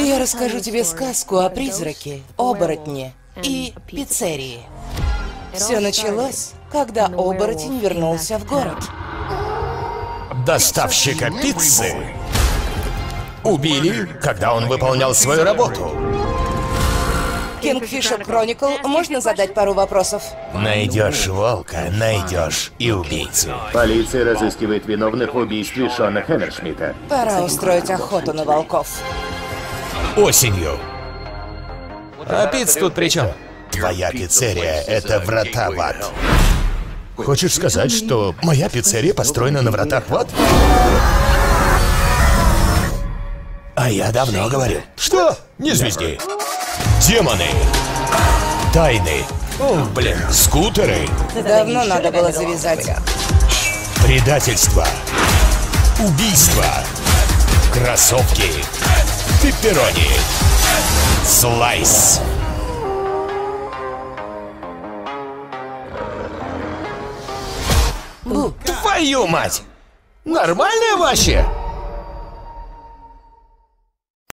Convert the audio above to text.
Я расскажу тебе сказку о призраке, оборотне и пиццерии. Все началось, когда оборотень вернулся в город. Доставщика пиццы убили, когда он выполнял свою работу. Kingfisher Chronicle, можно задать пару вопросов? Найдешь волка, найдешь и убийцу. Полиция разыскивает виновных в убийстве Шона Хэмершмита. Пора устроить охоту на волков. Осенью. А пиц тут при чем? Твоя пиццерия — это врата в ад. Хочешь сказать, что моя пиццерия построена на вратах в ад? А я давно говорю. Что? Не звезди. Демоны. Тайны. О, блин, скутеры. Давно надо было завязать. Предательство. Убийство. Кроссовки. Пепперони. Слайс. Бу, Твою мать! Нормальная вообще?